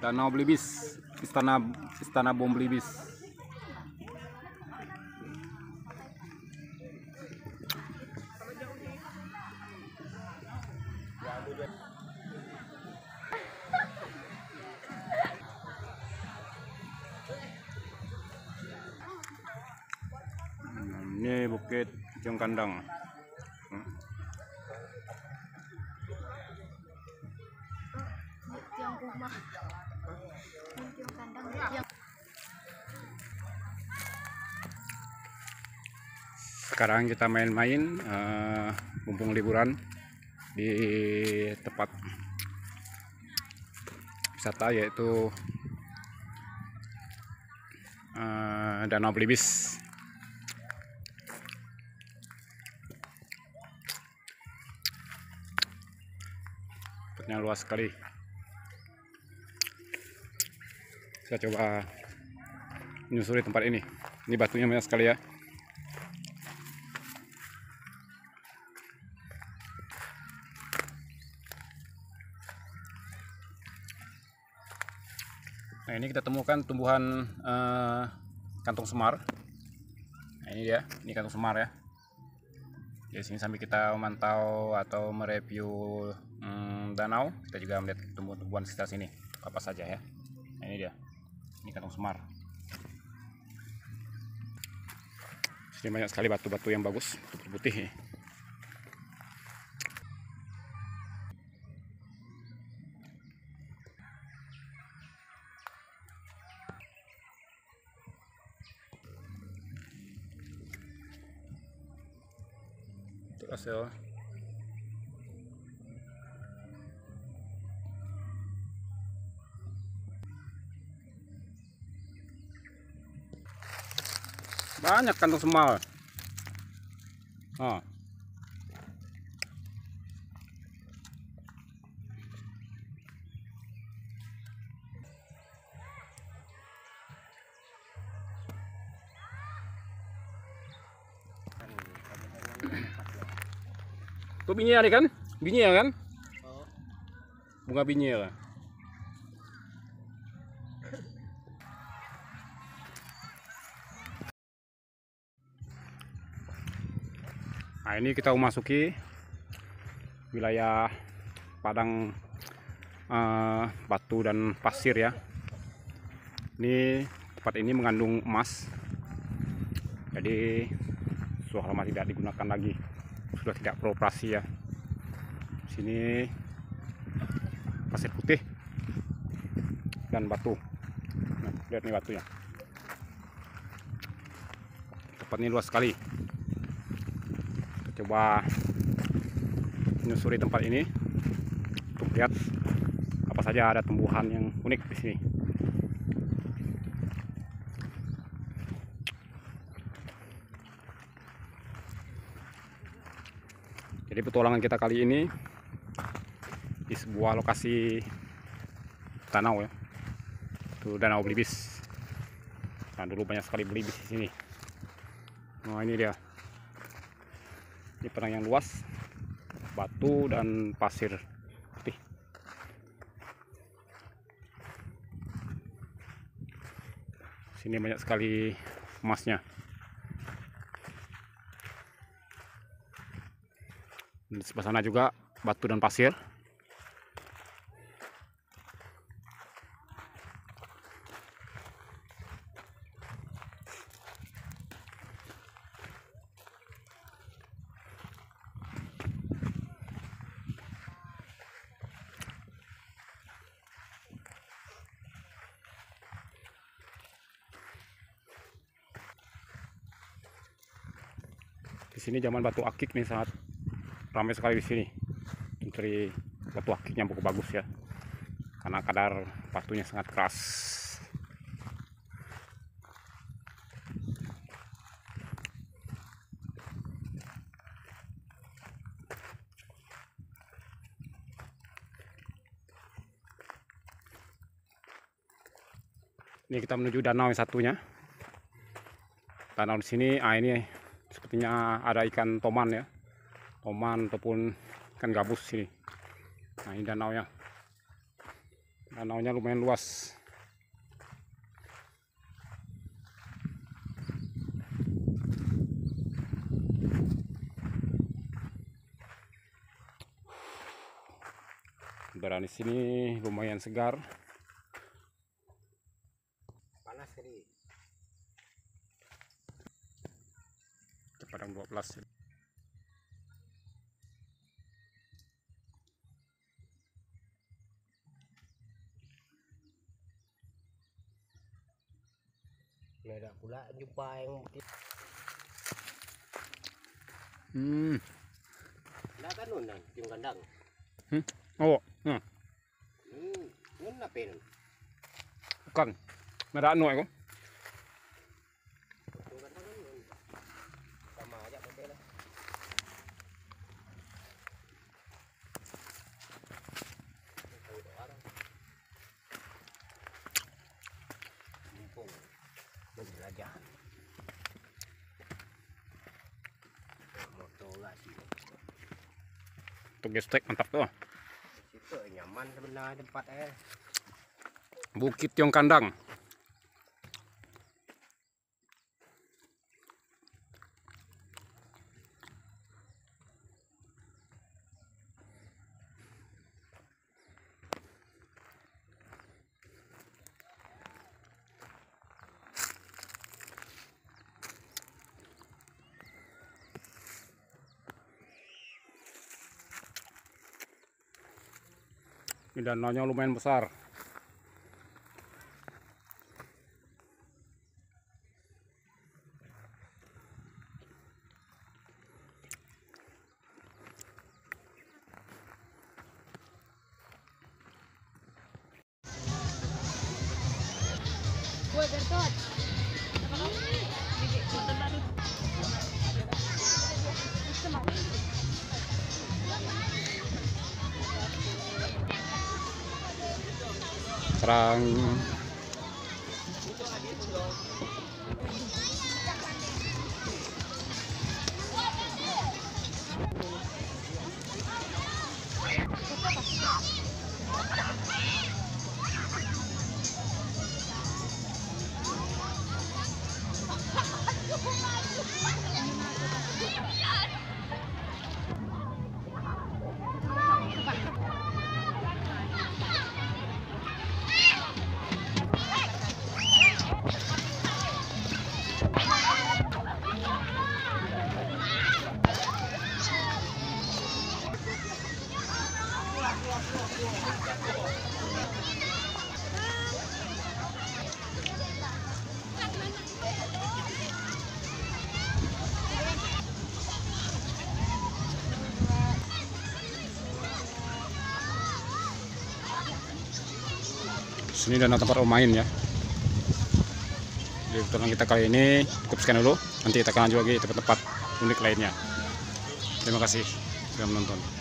Danau Belibis, Istana Istana Bom Belibis. Hmm, Ini Bukit Jong Kandang. Sekarang kita main-main eh, mumpung liburan di tempat wisata yaitu eh, Danau Belibis. Tempatnya luas sekali. Saya coba menyusuri tempat ini. Ini batunya banyak sekali ya. Nah ini kita temukan tumbuhan eh, kantong semar. Nah ini dia, ini kantong semar ya. Di sini sambil kita memantau atau mereview danau, kita juga melihat tumbuhan-tumbuhan sekitar sini apa saja ya. Nah ini dia, ini kantong semar. Sini banyak sekali batu-batu yang bagus, batu putih. Itu hasil banyak kantong semal oh. Itu binyia nih kan? Binyia kan? Bunga binyia lah. Nah ini kita memasuki wilayah padang eh, batu dan pasir ya. Ini tempat ini mengandung emas. Jadi sudah lama tidak digunakan lagi. Sudah tidak beroperasi ya. Sini pasir putih dan batu. Nah, lihat nih batunya. Tempat ini luas sekali coba menyusuri tempat ini untuk lihat apa saja ada tumbuhan yang unik di sini. Jadi petualangan kita kali ini di sebuah lokasi danau ya, itu danau Belibis. Nah dulu banyak sekali belibis di sini. Nah ini dia ini padang yang luas batu dan pasir putih. Sini banyak sekali emasnya. Di sebelah sana juga batu dan pasir di sini zaman batu akik nih sangat ramai sekali di sini. Mencari batu akik yang cukup bagus ya. Karena kadar batunya sangat keras. Ini kita menuju danau yang satunya. Danau di sini ah ini sepertinya ada ikan toman ya. Toman ataupun ikan gabus sini nah ini danau nya danau nya lumayan luas. Di sini lumayan segar panas kali Padang 12 ada pula jumpa yang hmm Dah kan nun nan, yung kandang. oh nah, Hmm, nun na pin. bukan merah anu aku Yung untuk gestek mantap tuh Situ nyaman sebenarnya tempat eh. Bukit Tiong Kandang Ini danaunya lumayan besar. parang sini danau tempat bermain ya. Jadi tutorial kita kali ini cukup sekian dulu. Nanti kita akan lanjut lagi tempat-tempat unik lainnya. Terima kasih sudah menonton.